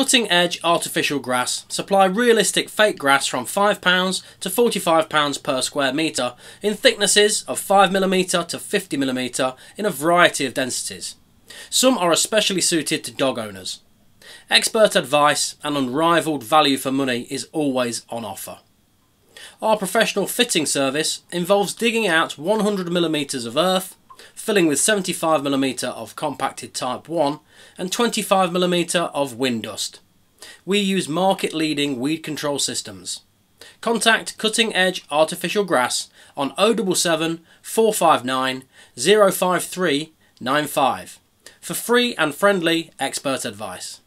Cutting edge artificial grass supply realistic fake grass from £5 to £45 per square metre in thicknesses of 5mm to 50mm in a variety of densities. Some are especially suited to dog owners. Expert advice and unrivaled value for money is always on offer. Our professional fitting service involves digging out 100mm of earth, filling with 75mm of compacted type 1 and 25mm of whindust. We use market leading weed control systems. Contact Cutting Edge Artificial Grass on 077 459 053 95 for free and friendly expert advice.